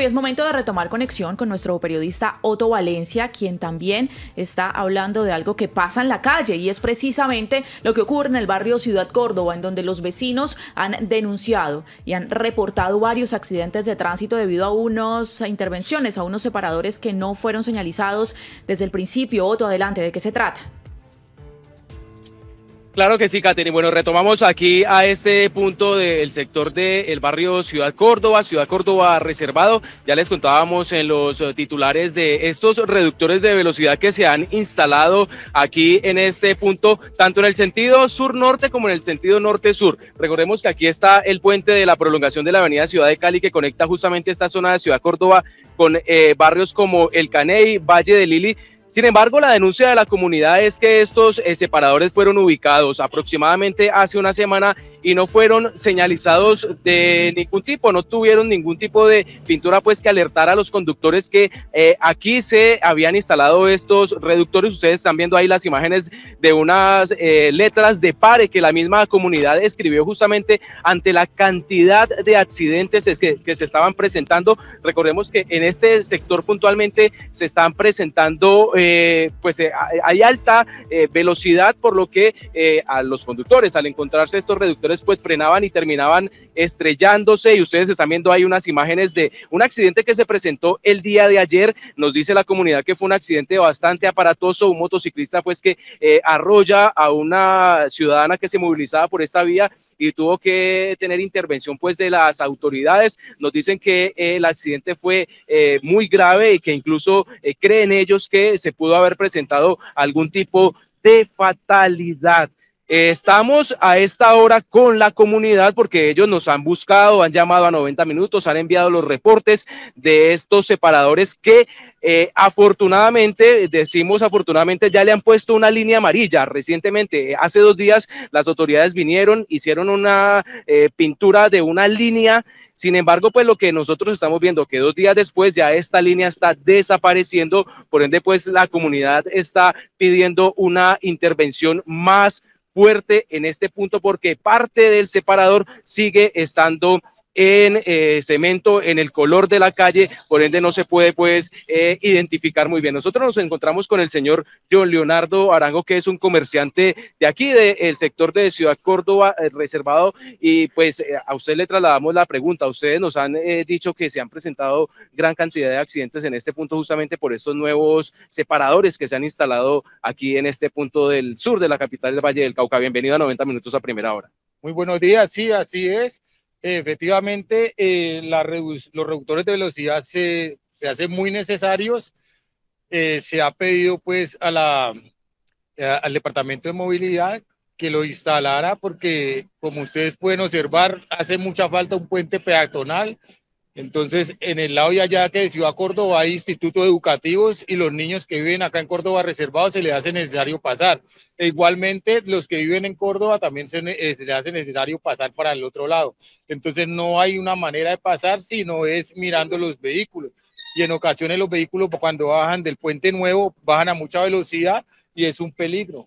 Hoy es momento de retomar conexión con nuestro periodista Otto Valencia, quien también está hablando de algo que pasa en la calle y es precisamente lo que ocurre en el barrio Ciudad Córdoba, en donde los vecinos han denunciado y han reportado varios accidentes de tránsito debido a unas intervenciones, a unos separadores que no fueron señalizados desde el principio. Otto, adelante, ¿de qué se trata? Claro que sí, Katherine. Bueno, retomamos aquí a este punto del sector del barrio Ciudad Córdoba, Ciudad Córdoba reservado. Ya les contábamos en los titulares de estos reductores de velocidad que se han instalado aquí en este punto, tanto en el sentido sur-norte como en el sentido norte-sur. Recordemos que aquí está el puente de la prolongación de la avenida Ciudad de Cali que conecta justamente esta zona de Ciudad Córdoba con eh, barrios como El Caney, Valle de Lili sin embargo, la denuncia de la comunidad es que estos eh, separadores fueron ubicados aproximadamente hace una semana y no fueron señalizados de ningún tipo, no tuvieron ningún tipo de pintura pues que alertara a los conductores que eh, aquí se habían instalado estos reductores. Ustedes están viendo ahí las imágenes de unas eh, letras de pare que la misma comunidad escribió justamente ante la cantidad de accidentes que, que se estaban presentando. Recordemos que en este sector puntualmente se están presentando eh, pues eh, hay alta eh, velocidad, por lo que a los conductores al encontrarse estos reductores pues frenaban y terminaban estrellándose. Y ustedes están viendo ahí unas imágenes de un accidente que se presentó el día de ayer, nos dice la comunidad que fue un accidente bastante aparatoso, un motociclista pues que arrolla a una ciudadana que se movilizaba por esta vía y tuvo que tener intervención pues de las autoridades. Nos dicen que el accidente fue muy grave y que incluso creen ellos que se pudo haber presentado algún tipo de fatalidad. Estamos a esta hora con la comunidad porque ellos nos han buscado, han llamado a 90 minutos, han enviado los reportes de estos separadores que eh, afortunadamente, decimos afortunadamente, ya le han puesto una línea amarilla. Recientemente, hace dos días, las autoridades vinieron, hicieron una eh, pintura de una línea sin embargo, pues lo que nosotros estamos viendo que dos días después ya esta línea está desapareciendo, por ende, pues la comunidad está pidiendo una intervención más fuerte en este punto porque parte del separador sigue estando en eh, cemento, en el color de la calle, por ende no se puede pues eh, identificar muy bien. Nosotros nos encontramos con el señor John Leonardo Arango, que es un comerciante de aquí, del sector de Ciudad Córdoba eh, reservado, y pues a usted le trasladamos la pregunta. Ustedes nos han dicho que se han presentado gran cantidad de accidentes en este punto justamente por estos nuevos separadores que se han instalado aquí en este punto del sur de la capital del Valle del Cauca. Bienvenido a 90 minutos a primera hora. Muy buenos días, sí, así es efectivamente eh, los reductores de velocidad se, se hacen muy necesarios. Eh, se ha pedido pues la, al Departamento de Movilidad que lo instalara porque como ustedes pueden observar hace mucha falta un puente peatonal entonces, en el lado de allá que de Ciudad Córdoba hay institutos educativos y los niños que viven acá en Córdoba reservados se les hace necesario pasar. E igualmente, los que viven en Córdoba también se, eh, se les hace necesario pasar para el otro lado. Entonces, no hay una manera de pasar, sino es mirando los vehículos. Y en ocasiones los vehículos cuando bajan del puente nuevo bajan a mucha velocidad y es un peligro.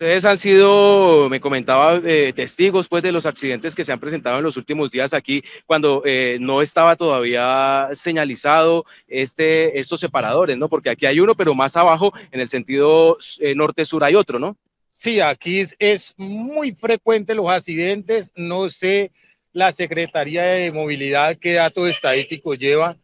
Ustedes han sido, me comentaba, eh, testigos pues de los accidentes que se han presentado en los últimos días aquí cuando eh, no estaba todavía señalizado este, estos separadores, ¿no? Porque aquí hay uno, pero más abajo en el sentido eh, norte-sur hay otro, ¿no? Sí, aquí es, es, muy frecuente los accidentes. No sé la Secretaría de Movilidad qué datos estadísticos lleva,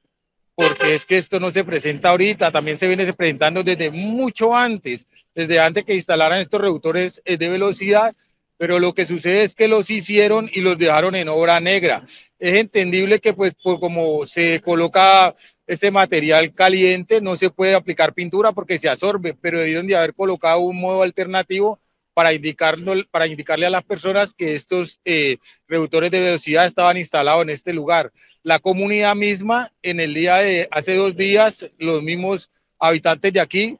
porque es que esto no se presenta ahorita, también se viene presentando desde mucho antes, desde antes que instalaran estos reductores eh, de velocidad, pero lo que sucede es que los hicieron y los dejaron en obra negra. Es entendible que pues por como se coloca ese material caliente no se puede aplicar pintura porque se absorbe, pero debieron de haber colocado un modo alternativo para, indicarle a las personas que estos eh, reductores de velocidad estaban instalados en este lugar. La comunidad misma, en el día de hace dos días, los mismos habitantes de aquí,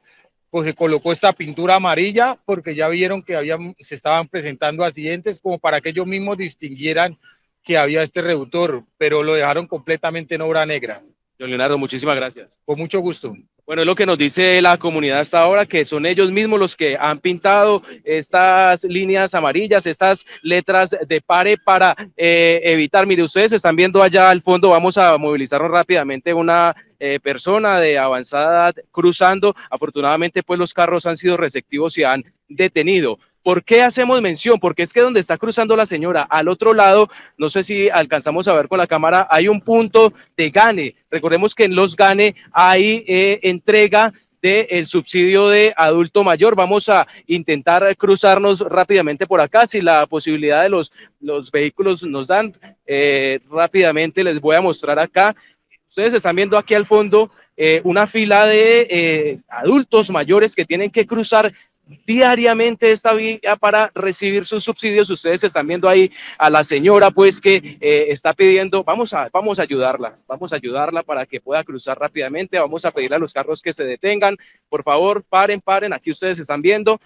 pues se colocó esta pintura amarilla porque ya vieron que se estaban presentando accidentes como para que ellos mismos distinguieran que había este reductor, pero lo dejaron completamente en obra negra. Don Leonardo, muchísimas gracias. Con mucho gusto. Bueno, es lo que nos dice la comunidad hasta ahora, que son ellos mismos los que han pintado estas líneas amarillas, estas letras de pare para eh, evitar. Mire, ustedes están viendo allá al fondo, vamos a movilizarnos rápidamente una eh, persona de avanzada edad cruzando. Afortunadamente, pues los carros han sido receptivos y han detenido. ¿Por qué hacemos mención? Porque es que donde está cruzando la señora, al otro lado, no sé si alcanzamos a ver con la cámara, hay un punto de gane. Recordemos que en los gane hay eh, entrega del subsidio de adulto mayor. Vamos a intentar cruzarnos rápidamente por acá. Si la posibilidad de los, los vehículos nos dan, eh, rápidamente les voy a mostrar acá. Ustedes están viendo aquí al fondo eh, una fila de adultos mayores que tienen que cruzar diariamente esta vía para recibir sus subsidios. Ustedes están viendo ahí a la señora, pues, que eh, está pidiendo, vamos a, vamos a ayudarla, vamos a ayudarla para que pueda cruzar rápidamente. Vamos a pedirle a los carros que se detengan. Por favor, paren, paren. Aquí ustedes están viendo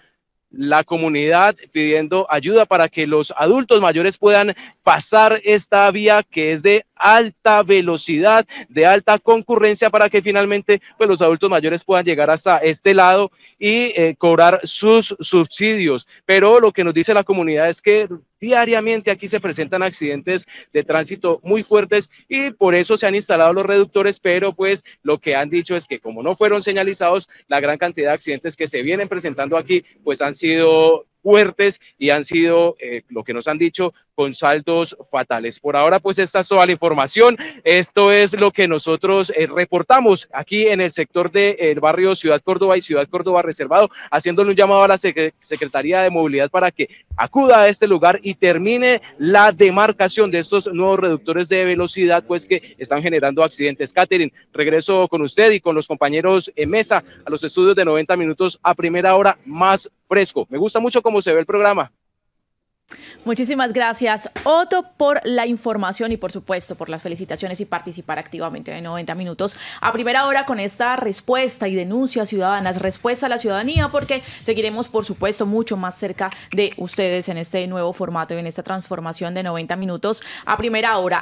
la comunidad pidiendo ayuda para que los adultos mayores puedan pasar esta vía que es de alta velocidad, de alta concurrencia para que finalmente pues, los adultos mayores puedan llegar hasta este lado y eh, cobrar sus subsidios. Pero lo que nos dice la comunidad es que diariamente aquí se presentan accidentes de tránsito muy fuertes y por eso se han instalado los reductores, pero pues lo que han dicho es que como no fueron señalizados, la gran cantidad de accidentes que se vienen presentando aquí pues han sido fuertes y han sido, eh, lo que nos han dicho, con saldos fatales. Por ahora, pues esta es toda la información. Esto es lo que nosotros eh, reportamos aquí en el sector del barrio Ciudad Córdoba y Ciudad Córdoba Reservado, haciéndole un llamado a la Secretaría de Movilidad para que acuda a este lugar y termine la demarcación de estos nuevos reductores de velocidad, pues que están generando accidentes. Catherine, regreso con usted y con los compañeros en mesa a los estudios de 90 minutos a primera hora más fresco. Me gusta mucho cómo se ve el programa. Muchísimas gracias, Otto, por la información y por supuesto por las felicitaciones y participar activamente de 90 minutos a primera hora con esta respuesta y denuncias ciudadanas, respuesta a la ciudadanía, porque seguiremos, por supuesto, mucho más cerca de ustedes en este nuevo formato y en esta transformación de 90 minutos a primera hora.